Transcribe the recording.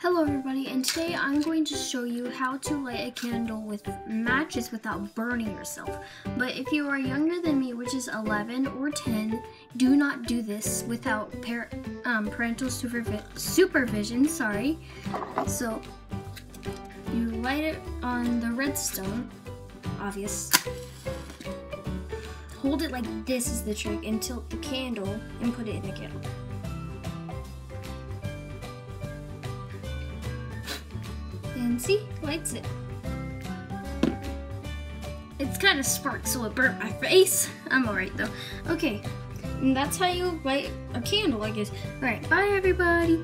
Hello everybody and today I'm going to show you how to light a candle with matches without burning yourself. But if you are younger than me, which is 11 or 10, do not do this without um, parental supervi supervision, sorry. So you light it on the redstone, obvious. Hold it like this is the trick and tilt the candle and put it in the candle. And see, lights it. It's kind of sparked, so it burnt my face. I'm alright though. Okay, and that's how you light a candle, I guess. Alright, bye everybody.